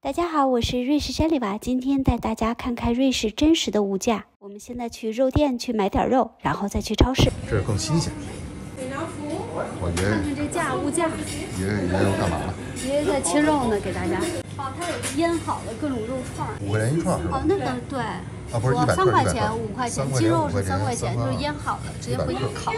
大家好，我是瑞士山里娃，今天带大家看看瑞士真实的物价。我们现在去肉店去买点肉，然后再去超市。这更新鲜。我爷看爷看这价物价，爷爷爷爷又干嘛了？爷爷在切肉呢，给大家。哦，他有腌好的各种肉串儿。五块钱一串是吧哦，？那个对。啊，不是一百克，三块钱、五块钱，鸡肉是三块钱，就是腌好的，直接回去烤。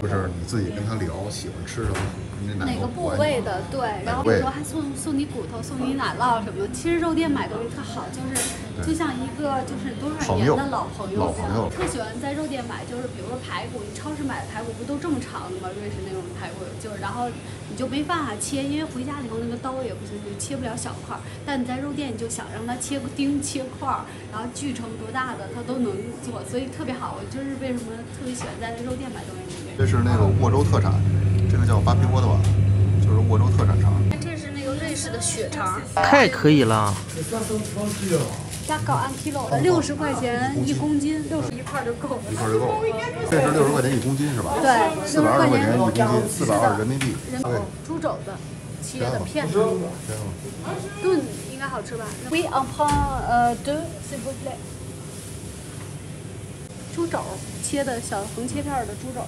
不是你自己跟他聊喜欢吃什么，你哪个部位的？对，然后比如说还送送你骨头，送你奶酪什么的。其实肉店买东西特好，就是就像一个就是多少年的老朋友，老朋友特喜欢在肉店买，就是比如说排骨，你超市买的排骨不都这么长的吗？瑞士那种排骨，就是然后你就没办法切，因为回家以后那个刀也不行，就切不了小块儿。但你在肉店，你就想让它切个丁、切块儿，然后锯成多大的，它都能做，所以特别好。我就是为什么特别喜欢在肉店买东西。这是那个沃州特产，这个叫巴皮窝的吧，就是沃州特产肠。这是那个瑞士的血肠。太可以了，加搞按 kilo，六十块钱一公斤，六十一块就够了。一块就够了。这是六十块钱一公斤是吧？对，四百二十块钱一公斤，四百二人人民币。人对，猪肘子切的片子！炖应该好吃吧？We en prend 呃 deux s'il vous plaît。猪肘切的小横切片儿的猪肘，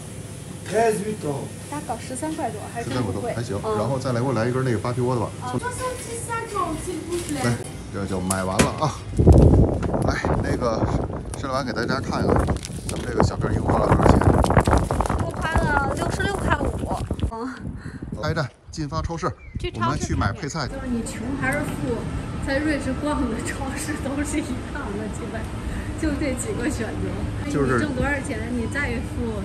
大搞十三块多，还实在不错，真不贵，还行。嗯然后再来给我来一根那个扒皮窝子吧。来，这就买完了啊。来，那个申老板给大家看一看，咱们这个小片一共花了多少钱？我花了六十六块五。嗯，下一站进发超市，去超市我们去买配菜。就是你穷还是富，在瑞士逛的超市都是一样的，基本就这几个选择。就是你挣多少钱，你再富、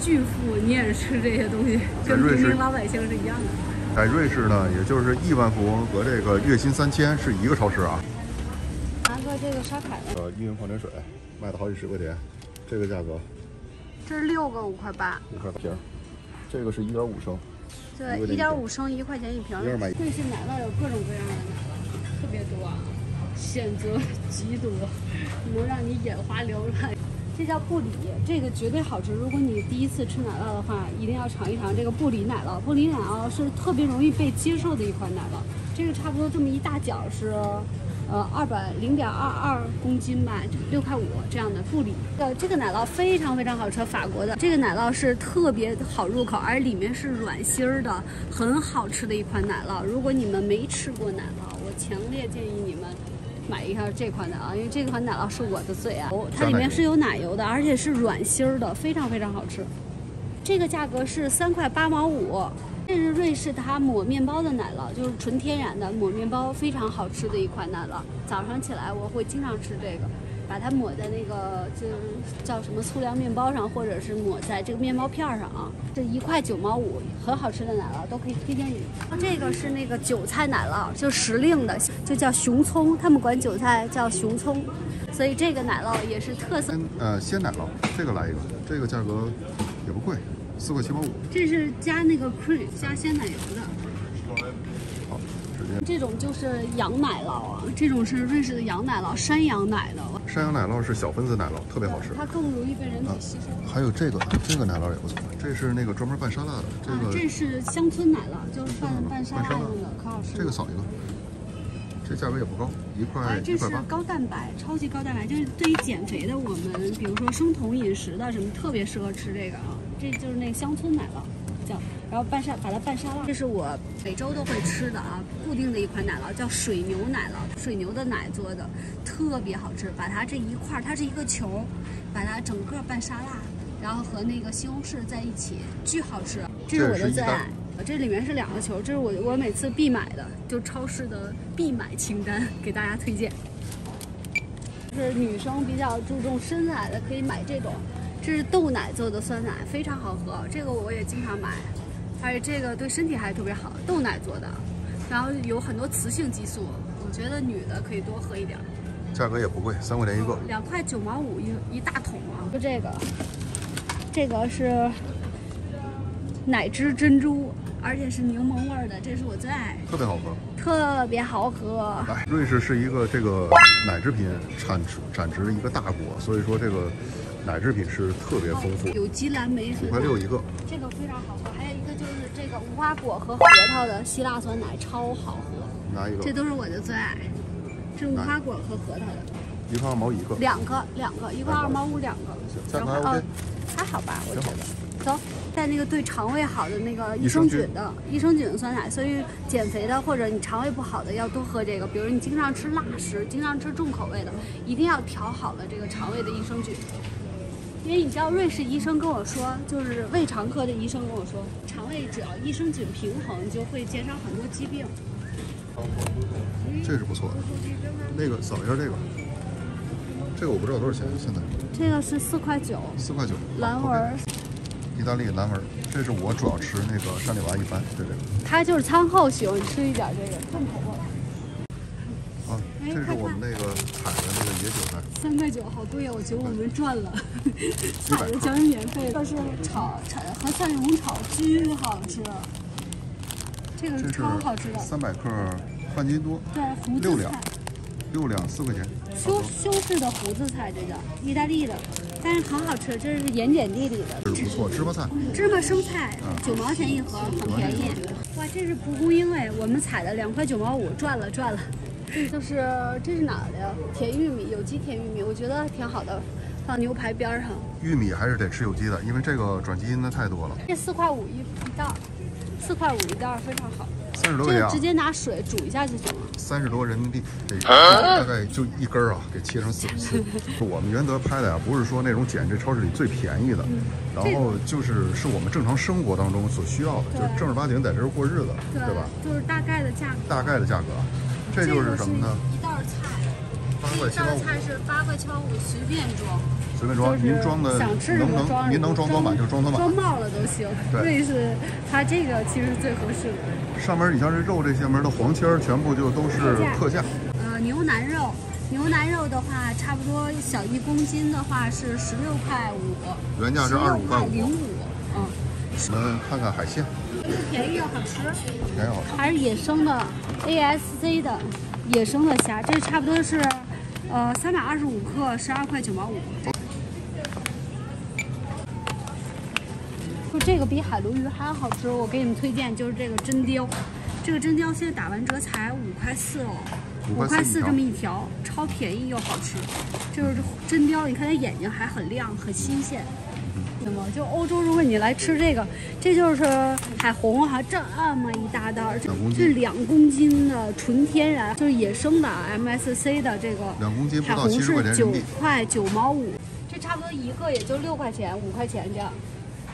巨富，你也是吃这些东西，跟在瑞士平民老百姓是一样的。在瑞士呢，也就是亿万富翁和这个月薪三千是一个超市啊。拿个这个沙凯的，呃，一元矿泉水卖的好几十块钱，这个价格这是六个五块八，五块八瓶，这个是一点五升，对，一点五升一块钱一瓶。瑞士奶酪有各种各样的奶酪，特别多啊，选择极多，能让你眼花缭乱。这叫布里，这个绝对好吃。如果你第一次吃奶酪的话，一定要尝一尝这个布里奶酪。布里奶酪是特别容易被接受的一款奶酪，这个差不多这么一大角是。呃，二百零点二二公斤吧，六块五这样的布里。呃，这个奶酪非常非常好吃，法国的这个奶酪是特别好入口，而里面是软心儿的，很好吃的一款奶酪。如果你们没吃过奶酪，我强烈建议你们买一下这款奶酪，因为这款奶酪是我的最爱。它里面是有奶油的，而且是软心儿的，非常非常好吃。这个价格是三块八毛五。这是瑞士它抹面包的奶酪，就是纯天然的抹面包，非常好吃的一款奶酪。早上起来我会经常吃这个，把它抹在那个就是叫什么粗粮面包上，或者是抹在这个面包片上啊。这一块九毛五，很好吃的奶酪都可以推荐你。这个是那个韭菜奶酪，就时令的，就叫熊葱，他们管韭菜叫熊葱，所以这个奶酪也是特色。呃鲜奶酪，这个来一个，这个价格也不贵，四块七毛五。这是加那个 cream 加鲜奶油的。好，直接这种就是羊奶酪啊，这种是瑞士的羊奶酪，山羊奶的，山羊奶酪是小分子奶酪，特别好吃。它更容易被人体吸收。还有这个，这个奶酪也不错，这是那个专门拌沙拉的，这啊，个这是乡村奶酪，就是拌拌沙拉拉用的，可好吃了。这个扫一个，这价格也不高，一块哎，这是。高蛋白，超级高蛋白，就是对于减肥的我们，比如说生酮饮食的什么，特别适合吃这个啊。这就是那个乡村奶酪，叫然后拌沙把它拌沙拉。这是我每周都会吃的啊，固定的一款奶酪，叫水牛奶酪，水牛的奶做的，特别好吃。把它这一块儿，它是一个球，把它整个拌沙拉，然后和那个西红柿在一起，巨好吃。这是我的最爱。这里面是两个球，这是我我每次必买的，就超市的必买清单，给大家推荐。就是女生比较注重身材的，可以买这种。这是豆奶做的酸奶，非常好喝，这个我也经常买，而且这个对身体还特别好，豆奶做的，然后有很多雌性激素，我觉得女的可以多喝一点。价格也不贵，三块钱一个。两块九毛五一一大桶啊！就这个，这个是奶汁珍珠，而且是柠檬味儿的，这是我最爱，特别好喝。特别好喝。来，瑞士是一个这个奶制品产值产值的一个大国，所以说这个奶制品是特别丰富。有机蓝莓五块六一个，这个非常好喝。还有一个就是这个无花果和核桃的希腊酸奶，超好喝。拿一个这，都是我的最爱，这是无花果和核桃的，一块二毛一个。两个两个，一块二毛五两个，行价格还然后还好吧，我觉得。走，带那个对肠胃好的那个益益生菌的益生菌的酸奶，所以减肥的或者你肠胃不好的要多喝这个。比如你经常吃辣食，经常吃重口味的，一定要调好了这个肠胃的益生菌。因为你知道，瑞士医生跟我说，就是胃肠科的医生跟我说，肠胃只要益生菌平衡，就会减少很多疾病。这是不错的。那个扫一下这个，这个我不知道多少钱，现在这个是四块九，四块九。蓝纹意大利蓝纹儿，这是我主要吃那个山里娃一般，就这个。它就是餐后喜欢吃一点这个重口味。啊，这是我们那个采的那个野韭菜，三块九好贵啊！我觉得我们赚了，采的全是免费的。这是炒炒和蒜蓉炒，巨好吃。这个是超好吃的，三百克半斤多，对，胡六两六两四块钱。修修饰的胡子菜，这叫意大利的，但是很好吃，这是盐碱地里的这是不错，芝麻菜，芝麻生菜，嗯九毛钱一盒，很便宜。哇，这是蒲公英哎，我们采的两块九毛五，赚了赚了。这就是这是哪儿的呀？甜玉米，有机甜玉米，我觉得挺好的，放牛排边儿上。玉米还是得吃有机的，因为这个转基因的太多了。这四块五一一袋儿，四块五一袋儿非常好。三十多个呀这个直，接拿水煮一下就行了。三十多人民币，这大概就一根儿啊，给切成四四。我们原则拍的呀，不是说那种捡这超市里最便宜的，然后就是是我们正常生活当中所需要的，就是正儿八经在这儿过日子，对吧？就是大概的价格。大概的价格，这就是什么呢？一袋儿菜，一袋儿块七毛五，菜是八块七毛五，随便装。随便装。您装的想吃什能不能？么装什么您能装多满就装多满。装爆了都行。对瑞士它这个其实最合适的。上面你像这肉这些门的黄签儿，全部就都是特价。呃，牛腩肉，牛腩肉的话，差不多小一公斤的话是十六块五，原价是16 25块五零五，嗯，我们看看海鲜，便宜又好吃，便宜好吃。还是野生的 ASC 的野生的虾，这差不多是呃三百二十五克，十二块九毛五。这个比海鲈鱼还要好吃，我给你们推荐就是这个真鲷，这个真鲷现在打完折才五块四哦，五块4一条块四这么一条，超便宜又好吃。就是真鲷，你看它眼睛还很亮，很新鲜。那么就欧洲，如果你来吃这个，这就是海虹哈，这么一大袋儿，这两公斤这两公斤的纯天然，就是野生的 MSC 的这个两公斤不海虹是九。块九毛五，这差不多一个也就六块钱、五块钱这样。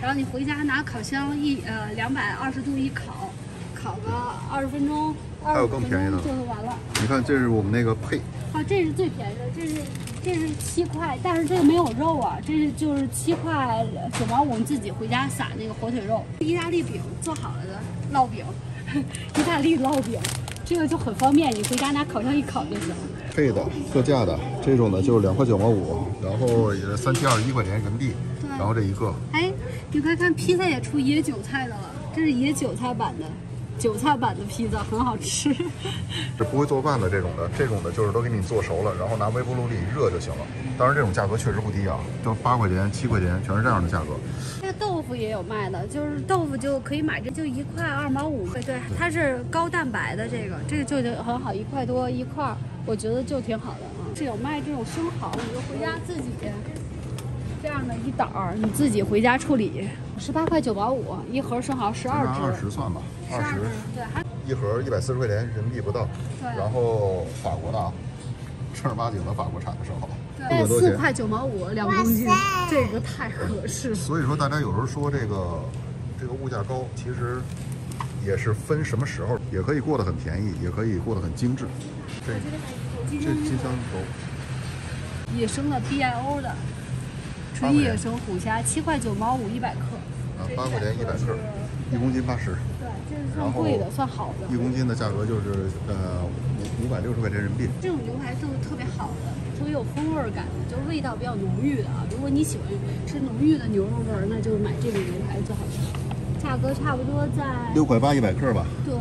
然后你回家拿烤箱一呃两百二十度一烤，烤个二十分钟，二还有更便宜的。钟就完了。你看，这是我们那个配，啊，这是最便宜的，这是这是七块，但是这个没有肉啊，这是就是七块九毛五，我们自己回家撒那个火腿肉，意大利饼做好了的烙饼，意大利烙饼，这个就很方便，你回家拿烤箱一烤就行。配的特价的这种呢，就是两块九毛五，然后也是三七二十一块钱人民币，然后这一个。哎，你快看，披萨也出野韭菜的了，这是野韭菜版的，韭菜版的披萨很好吃。这不会做饭的这种的，这种的就是都给你做熟了，然后拿微波炉里一热就行了。当然这种价格确实不低啊，就八块钱、七块钱，全是这样的价格。这个豆腐也有卖的，就是豆腐就可以买，这就一块二毛五。对对，它是高蛋白的，这个这个就就很好，一块多一块儿，我觉得就挺好的啊。是有卖这种生蚝，你就回家自己这样的一袋儿，你自己回家处理，十八块九毛五一盒生蚝，十二按二，十算吧，二十一盒一百四十块钱人民币不到。对然后法国的啊，正儿八经的法国产的生蚝。四块九毛五两公斤，这个太合适了。所以说大家有时候说这个这个物价高，其实也是分什么时候，也可以过得很便宜，也可以过得很精致。这这金枪头野生的 BIO 的纯野生虎虾，七块九毛五一百克，啊，八块钱一百克，一公斤八十，对，这是算贵的，算好的一。公斤的价格就是呃五五百六十块钱人民币。这种牛排都是特别好的，特别有风味儿感的，就是味道比较浓郁的啊。如果你喜欢吃浓郁的牛肉味儿，那就是买这种牛排最好吃。价格差不多在六块八一百克吧，对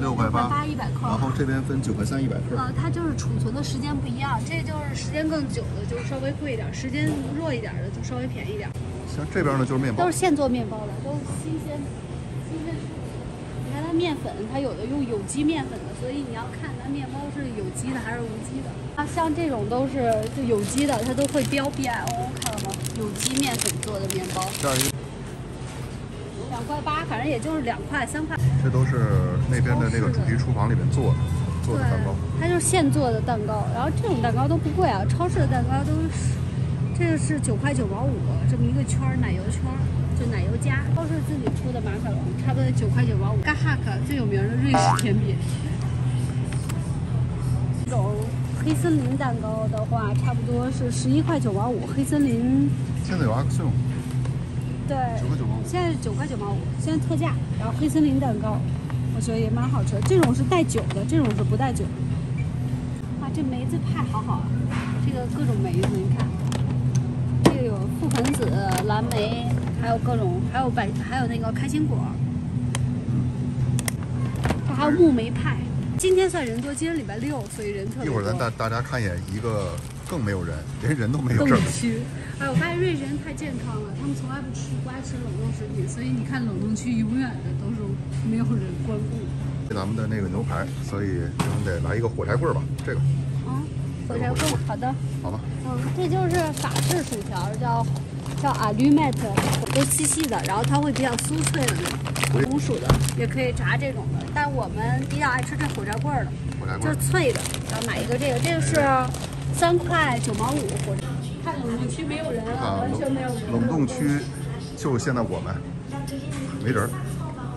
六块八八一百克。然后这边分九块三一百克。呃，它就是储存的时间不一样，这就是时间更久的，就稍微贵一点；时间弱一点的就稍微便宜一点。像这边呢就是面包都是，现做面包的，都是新鲜的，新鲜出的。你看它面粉，它有的用有机面粉的所以你要看它面包是有机的还是无机的。啊，像这种都是就有机的，它都会标 BIO，看到吗？有机面粉做的面包，这样一两块八，反正也就是两块三块。这都是那边的那个主题厨房里面做的做的蛋糕。它就是现做的蛋糕，然后这种蛋糕都不贵啊，超市的蛋糕都是，这个是九块九毛五，这么一个圈儿奶油圈儿，就奶油夹，超市自己出的马卡龙，差不多九块九毛五。嘎哈卡最有名的瑞士甜品，这种黑森林蛋糕的话，差不多是十一块九毛五，黑森林现在有 Action 对，九块九毛五，现在是九块九毛五，现在特价。然后黑森林蛋糕，我觉得也蛮好吃。这种是带酒的，这种是不带酒的。哇，这梅子派好好啊！这个各种梅子，你看，这个有覆盆子、蓝莓，还有各种，还有百，还有那个开心果，还有木梅派。今天算人多，今天礼拜六，所以人特别多。一会儿咱大大家看一眼一个更没有人，连人都没有冻这儿。区。哎，我发现瑞士人太健康了，他们从来不吃不爱吃冷冻食品，所以你看冷冻区永远的都是没有人光顾。咱们的那个牛排，所以咱们得来一个火柴棍儿吧，这个啊，火柴棍，好的。好吧？嗯，这就是法式薯条，叫叫 u m e t 都细细的，然后它会比较酥脆的那种。红薯的也可以炸这种的，但我们比较爱吃这火柴棍儿的，就是火柴棍就是，脆的。然后买一个这个，这个是三块九毛五火柴。看冷冻区没有人了，啊，完全没有人。冷冷冻区就现在我们没人儿，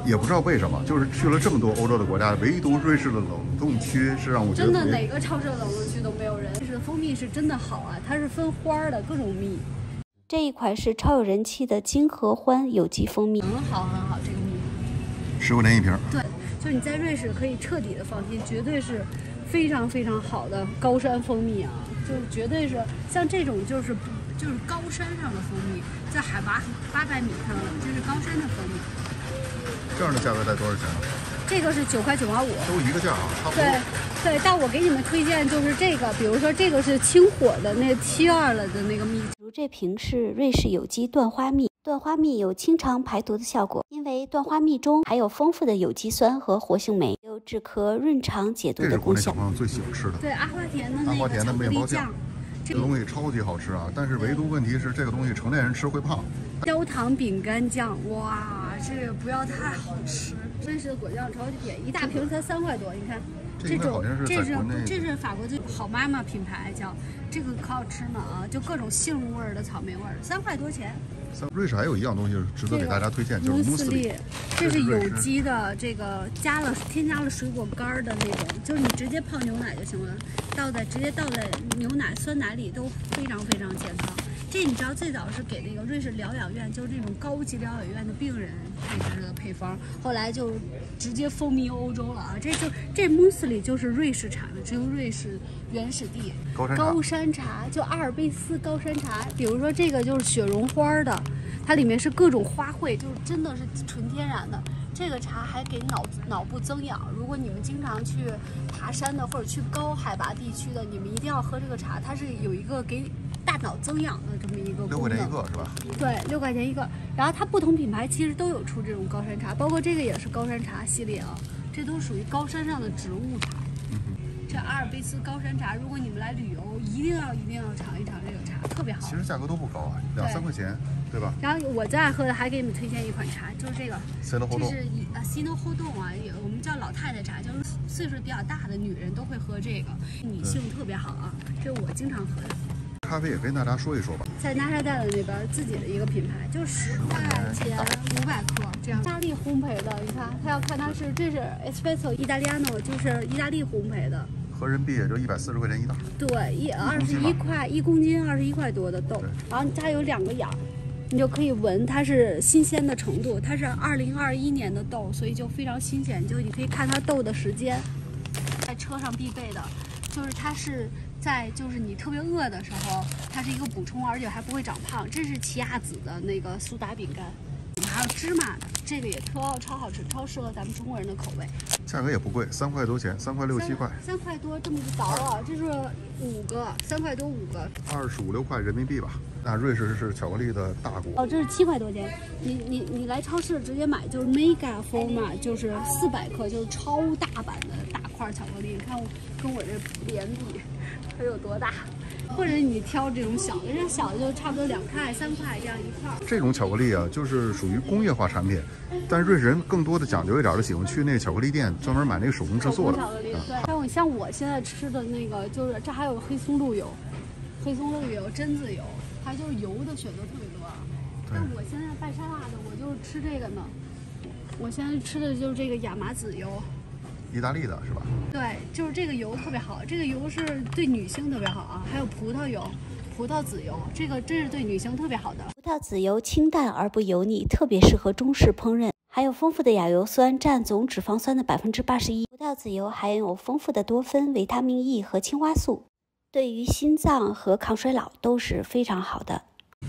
也不知道为什么，就是去了这么多欧洲的国家，唯独瑞士的冷冻区是让我觉得真的哪个超市的冷冻区都没有人。瑞士的蜂蜜是真的好啊，它是分花儿的各种蜜，这一款是超有人气的金合欢有机蜂蜜。很好很好，这个蜜。十块钱一瓶儿。对，就是你在瑞士可以彻底的放心，绝对是非常非常好的高山蜂蜜啊，就是绝对是像这种就是就是高山上的蜂蜜，在海拔八百米上的，这是高山的蜂蜜。这样的价格在多少钱？这个是九块九毛五。都一个价啊，差不多。对，对，但我给你们推荐就是这个，比如说这个是清火的那七二了的那个蜜，比如这瓶是瑞士有机椴花蜜，椴花蜜有清肠排毒的效果，因为椴花蜜中含有丰富的有机酸和活性酶，有止咳、润肠、解毒这是国的功效。内小朋友最喜欢吃的。对，阿华田的那阿华田的个巧克力面包酱酱，这个东西超级好吃啊，但是唯独问题是这个东西成年人吃会胖。焦糖饼干酱，哇，这个不要太好吃。瑞士的果酱超级便宜，一大瓶才三块多，你看。这种这是这是法国最好妈妈品牌，叫这个可好吃呢啊！就各种杏味儿的、草莓味儿的，三块多钱。像瑞士还有一样东西值得给大家推荐，就是慕斯利斯利，，这是有机的，这个加了添加了水果干儿的那种，就是你直接泡牛奶就行了，倒在直接倒在牛奶、酸奶里都非常非常健康。这你知道最早是给那个瑞士疗养院，就是这种高级疗养院的病人配制的配方，后来就直接风靡欧洲了啊！这就这慕斯里就是瑞士产的，只有瑞士原始地高山茶高山茶，就阿尔卑斯高山茶。比如说这个就是雪绒花儿的，它里面是各种花卉，就是真的是纯天然的。这个茶还给脑脑部增氧。如果你们经常去爬山的或者去高海拔地区的，你们一定要喝这个茶，它是有一个给大脑增氧的这么一个六块。钱一个是吧？对，六块钱一个。然后它不同品牌其实都有出这种高山茶，包括这个也是高山茶系列啊，这都属于高山上的植物茶。这阿尔卑斯高山茶，如果你们来旅游，一定要一定要尝一尝这个茶，特别好其。实价格都不高啊，两对三块钱，对吧？然后我最爱喝的，还给你们推荐一款茶，就是这个，这是以呃西诺后洞啊，也我们叫老太太茶，就是岁数比较大的女人都会喝这个，女性特别好啊，这是我经常喝的。咖啡也跟大家说一说吧。在纳沙代的那边自己的一个品牌，就十块钱五百克这样。意大利烘焙的，你看，他要看它是这是 espresso italiano，就是意大利烘焙的。合人民币也就一百四十块钱一袋。对，一二十一块一公斤，二十一块多的豆，然后它有两个眼儿，你就可以闻它是新鲜的程度。它是二零二一年的豆，所以就非常新鲜，就你可以看它豆的时间。在车上必备的，就是它是在就是你特别饿的时候，它是一个补充，而且还不会长胖。这是奇亚籽的那个苏打饼干，还有芝麻的，这个也超超好吃，超适合咱们中国人的口味。价格也不贵，三块多钱，三块六七块，三块多这么一薄啊，这是五个，三块多五个，二十五六块人民币吧。那瑞士是巧克力的大国，哦，这是七块多钱。你你你来超市直接买就是 mega forma，就是四百克，就是超大版的大块块巧克力，你看我跟我这脸比，它有多大？或者你挑这种小的，这小的就差不多两块、三块这样一块。这种巧克力啊，就是属于工业化产品，但瑞士人更多的讲究一点的，喜欢去那个巧克力店专门买那个手工制作的。巧克力，对。像我像我现在吃的那个，就是这还有黑松露油、黑松露油、榛子油，它就是油的选择特别多。但我现在拌沙拉的，我就吃这个呢。我现在吃的就是这个亚麻籽油。意大利的是吧？对，就是这个油特别好，这个油是对女性特别好啊。还有葡萄油、葡萄籽油，这个真是对女性特别好的。葡萄籽油清淡而不油腻，特别适合中式烹饪。含有丰富的亚油酸，占总脂肪酸的百分之八十一。葡萄籽油含有丰富的多酚、维他命 E 和青花素，对于心脏和抗衰老都是非常好的。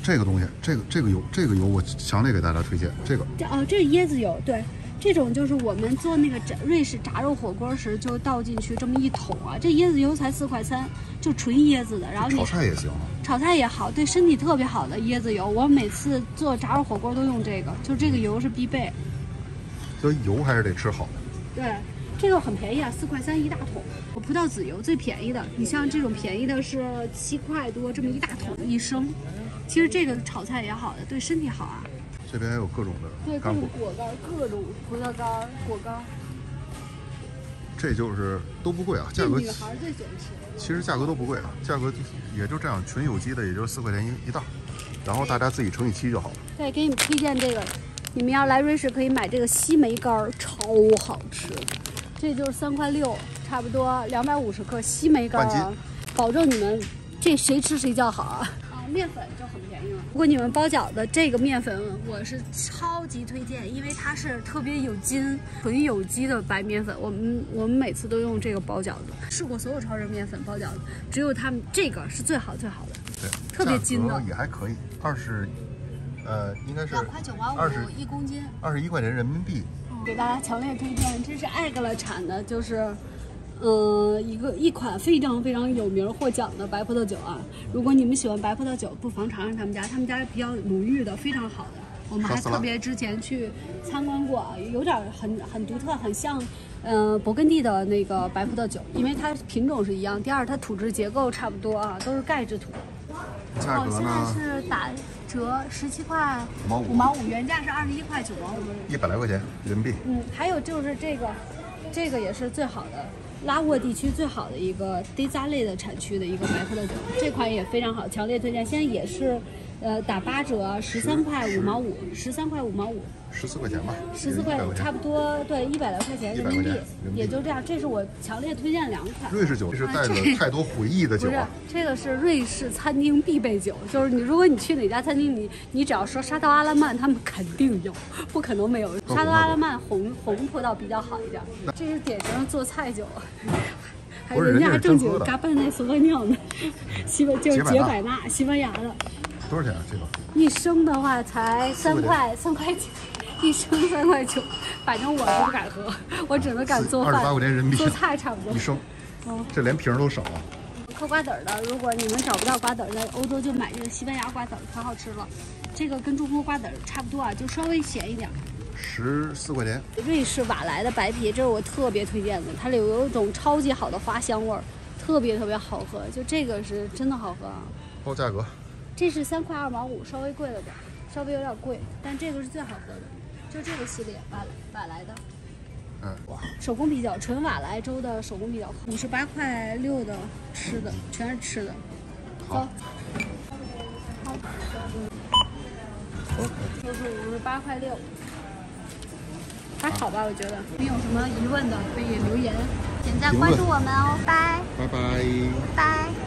这个东西，这个这个油，这个油我强烈给大家推荐。这个，这哦，这是椰子油，对。这种就是我们做那个炸瑞士炸肉火锅时就倒进去这么一桶啊，这椰子油才四块三，就纯椰子的。然后你炒菜也行，炒菜也好，对身体特别好的椰子油。我每次做炸肉火锅都用这个，就这个油是必备。所以油还是得吃好的。对，这个很便宜啊，四块三一大桶。我葡萄籽油最便宜的，你像这种便宜的是七块多，这么一大桶一升。其实这个炒菜也好的，对身体好啊。这边还有各种的对各种果干，各种葡萄干、果干。这就是都不贵啊，价格。女孩最喜欢吃。其实价格都不贵啊，价格也就这样，纯有机的也就是四块钱一一袋，然后大家自己乘以七就好了。对，给你们推荐这个，你们要来瑞士可以买这个西梅干，超好吃。这就是三块六，差不多两百五十克西梅干啊，保证你们这谁吃谁叫好啊。面粉就很便宜了。如果你们包饺子，这个面粉我是超级推荐，因为它是特别有筋、纯有机的白面粉。我们我们每次都用这个包饺子，试过所有超市面粉包饺子，只有他们这个是最好最好的。对，特别筋的也还可以。二十，呃，应该是两块九毛五一公斤，二十一块钱人民币。给大家强烈推荐，这是艾格勒产的，就是。嗯，一个一款非常非常有名获奖的白葡萄酒啊！如果你们喜欢白葡萄酒，不妨尝尝他们家，他们家比较浓郁的，非常好的。我们还特别之前去参观过，有点很很独特，很像嗯勃艮第的那个白葡萄酒，因为它品种是一样。第二，它土质结构差不多啊，都是钙质土。价格呢？现在是打折十七块五毛五，五毛五，原价是二十一块九毛五，一百来块钱人民币。嗯，还有就是这个，这个也是最好的。拉沃地区最好的一个低渣类的产区的一个白葡萄酒，这款也非常好，强烈推荐。现在也是，呃，打八折，十三块五毛五，十三块五毛五。十四块钱吧，十四块差不多，对，一百来块钱人民币，也就这样。这是我强烈推荐两款瑞士酒，这是带着 太多回忆的酒。不是，这个是瑞士餐厅必备酒，就是你如果你去哪家餐厅，你你只要说沙特阿拉曼，他们肯定有，不可能没有。沙特阿拉曼红红葡萄比较好一点，这是典型的做菜酒，人家正经嘎嘣那索尼酿的，西班就是杰百纳，西班牙的。多少钱啊？这个一升的话才三块三块钱。一升三块九，反正我是不敢喝，我只能敢做饭。二十八块钱人民币，做菜差不多。一升，嗯，这连瓶都少啊。嗑瓜子儿的，如果你们找不到瓜子儿，在欧洲就买这个西班牙瓜子儿，可好吃了。这个跟中国瓜子儿差不多啊，就稍微咸一点。十四块钱。瑞士瓦莱的白啤，这是我特别推荐的，它里有一种超级好的花香味儿，特别特别好喝。就这个是真的好喝啊。报价格。这是三块二毛五，稍微贵了点，稍微有点贵，但这个是最好喝的。就这个系列瓦瓦莱的，嗯哇，手工啤酒，纯瓦莱州的手工啤酒，五十八块六的吃的，全是吃的。好，好，就是五十八块六，还好吧？我觉得。你有什么疑问的可以留言，点赞关注我们哦，拜拜拜拜。